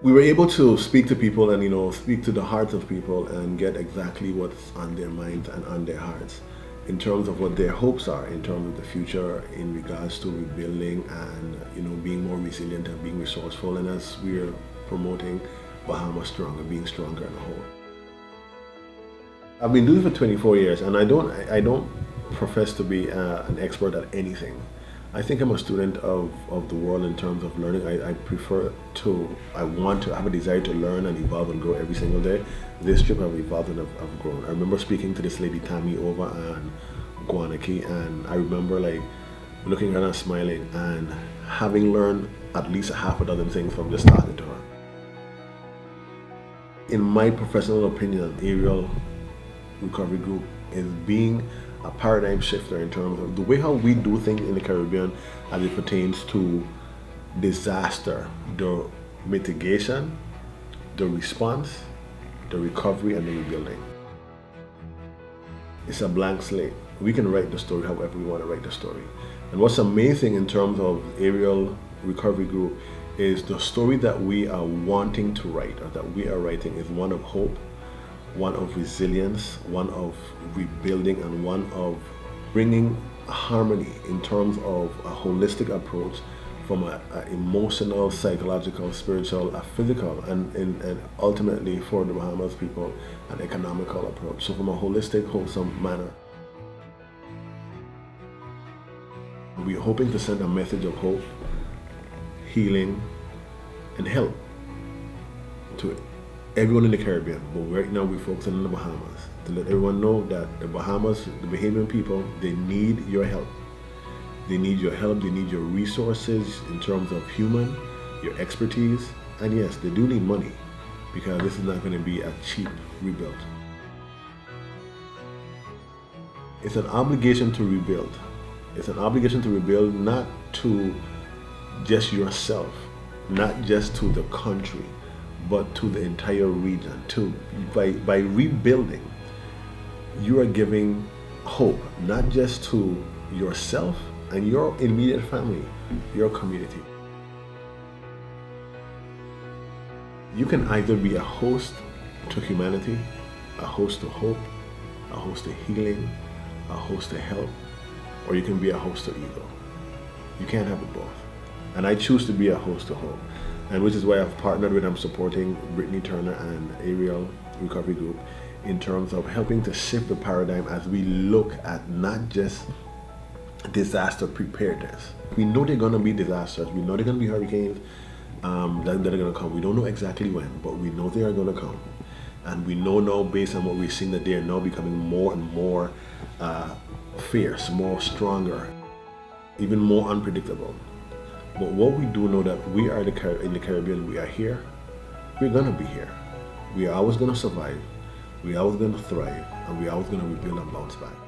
We were able to speak to people and you know speak to the hearts of people and get exactly what's on their minds and on their hearts in terms of what their hopes are in terms of the future in regards to rebuilding and you know being more resilient and being resourceful and as we're promoting Bahamas Stronger, being stronger in a whole. I've been doing it for 24 years and I don't I don't profess to be uh, an expert at anything. I think I'm a student of, of the world in terms of learning. I, I prefer to, I want to have a desire to learn and evolve and grow every single day. This trip I've evolved and I've, I've grown. I remember speaking to this lady Tammy over on Guana Cay and I remember like looking at her smiling and having learned at least a half a dozen things from just talking to her. In my professional opinion, Aerial Recovery Group is being a paradigm shifter in terms of the way how we do things in the Caribbean as it pertains to disaster, the mitigation, the response, the recovery, and the rebuilding. It's a blank slate. We can write the story however we want to write the story. And what's amazing in terms of Aerial Recovery Group is the story that we are wanting to write or that we are writing is one of hope, one of resilience, one of rebuilding, and one of bringing harmony in terms of a holistic approach from an emotional, psychological, spiritual, a physical, and, and, and, ultimately for the Bahamas people, an economical approach. So from a holistic, wholesome manner. We're hoping to send a message of hope, healing, and help to it everyone in the Caribbean, but right now we're focusing on the Bahamas to let everyone know that the Bahamas, the Bahamian people, they need your help. They need your help, they need your resources in terms of human, your expertise, and yes, they do need money because this is not going to be a cheap rebuild. It's an obligation to rebuild. It's an obligation to rebuild not to just yourself, not just to the country, but to the entire region. To by by rebuilding, you are giving hope not just to yourself and your immediate family, your community. You can either be a host to humanity, a host to hope, a host to healing, a host to help, or you can be a host to ego. You can't have it both. And I choose to be a host to hope and which is why I've partnered with, I'm supporting Britnie Turner and Aerial Recovery Group in terms of helping to shift the paradigm as we look at not just disaster preparedness. We know they're going to be disasters. We know they're going to be hurricanes um, that, that, are going to come. We don't know exactly when, but we know they are going to come. And we know now, based on what we're seeing, that they are now becoming more and more uh, fierce, more stronger, even more unpredictable. But what we do know that we are the in the Caribbean, we are here. We're gonna be here. We are always gonna survive. We are always gonna thrive, and we are always gonna rebuild and bounce back.